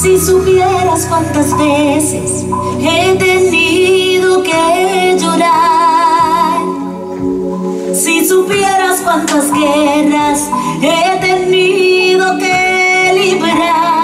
Si supieras cuántas veces he tenido que llorar. Si supieras cuántas guerras he tenido que liberar.